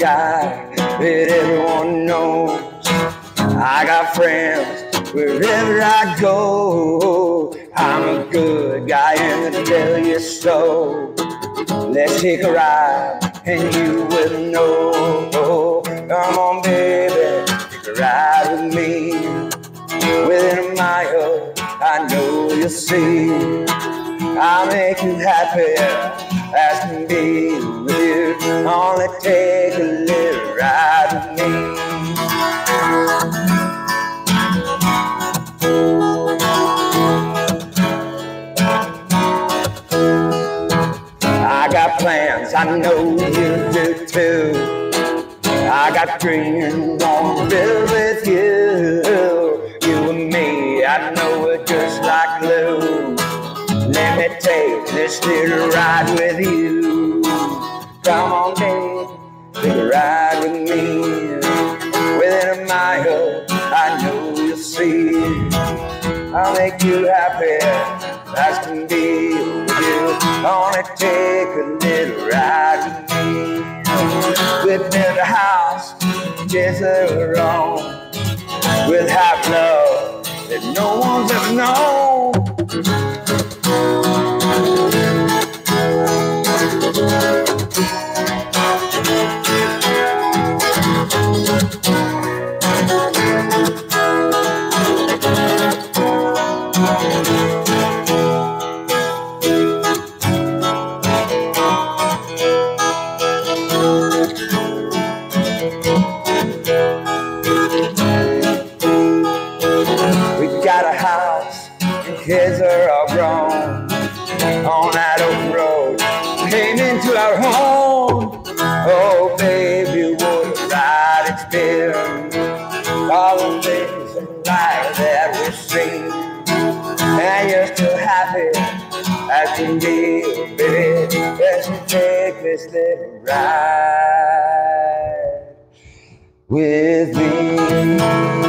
guy that everyone knows. I got friends wherever I go. I'm a good guy and I tell you so. Let's take a ride and you will know. Come on, baby, take a ride with me. Within a mile, I know you'll see. I'll make you happy be with you. Only take a little ride with me. I got plans, I know you do too. I got dreams on build with Let me take this little ride with you. Come on, babe, take a ride with me. Within a mile, I know you'll see. I'll make you happy as can be with you. Only take a little ride with me. We built a house just our own. We'll have love that no one's ever known. Got a house and kids are all grown. On that open road, came into our home. Oh, baby, what a ride it's been. All the things in life that we've seen. And you're still happy as can be, baby. Let's take this little ride with me.